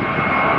ああ。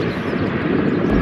何?